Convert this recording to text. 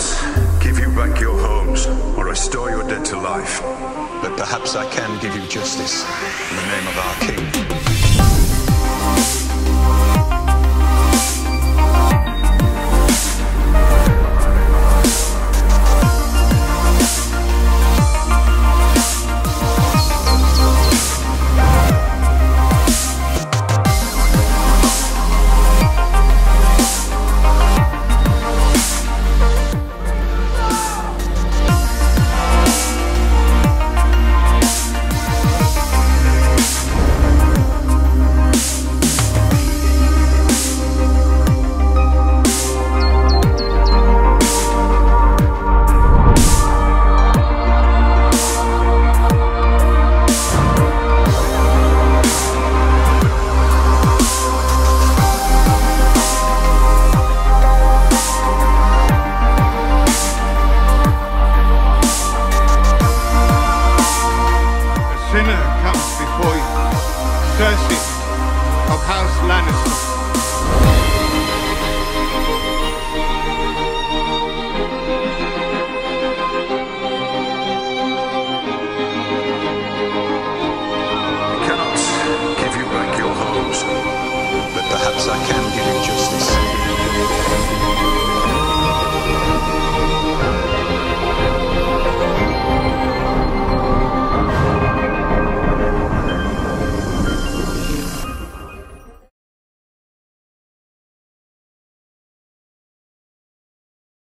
rights, give you back your homes, or restore your dead to life. But perhaps I can give you justice in the name of our King. Come.